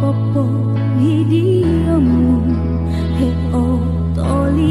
popo idiomu e he o toli